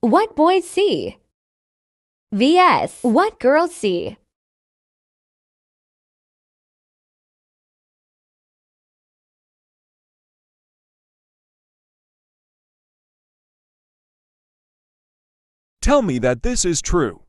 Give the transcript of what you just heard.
What boys see? VS. What girls see? Tell me that this is true.